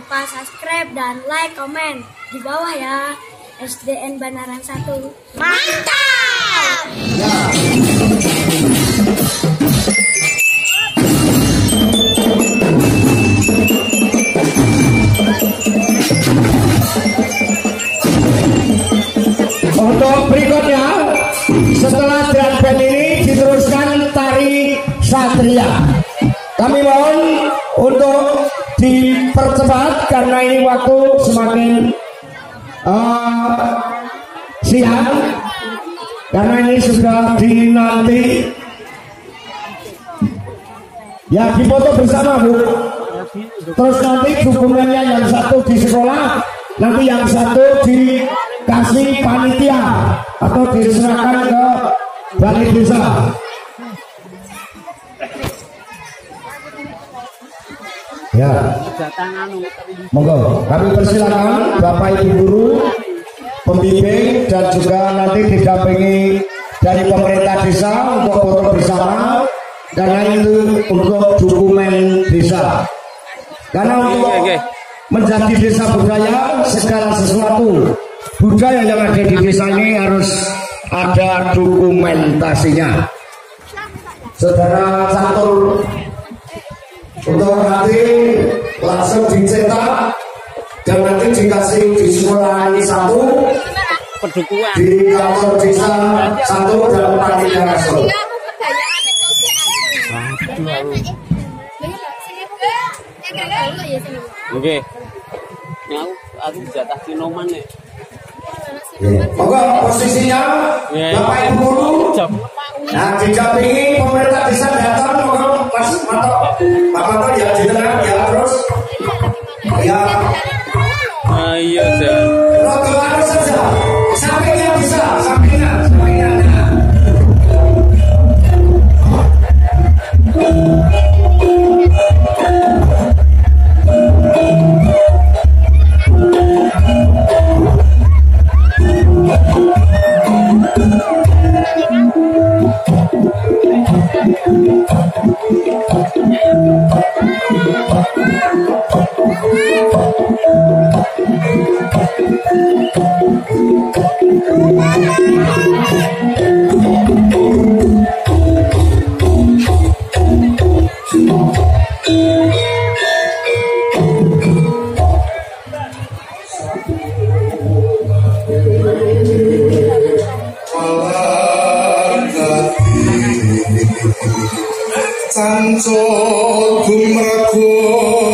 lupa subscribe dan like, komen di bawah ya. SDN Banaran 1. Mantap! Untuk berikutnya setelah drum band ini diteruskan tari satria. Kami mohon untuk dipercepat karena ini waktu semakin uh, siang. Karena ini sudah dinanti ya difoto bersama bu. Terus nanti dukungannya yang satu di sekolah nanti yang satu dikasih panitia atau diserahkan ke balai desa ya. Monggo. Kami persilakan bapak ibu guru pembimbing dan juga nanti didampingi dari pemerintah desa untuk foto bersama karena itu untuk dokumen desa. Karena untuk menjadi desa budaya segala sesuatu budaya yang ada di desa ini harus ada dokumentasinya. Saudara catur untuk nanti langsung dicetak dan nanti dikasih di sekolah ini satu Pedukuan. di kantor desa satu dan panitia rasul Oke. Ini aku aku jatah kinoman nih. Monggo posisinya Ya. Bapak Ibu guru Nah, didampingi pemerintah desa datang monggo Mas Mato Pak Mato ya ya terus? Ya. Ayo Jan. Sancho Gumrakul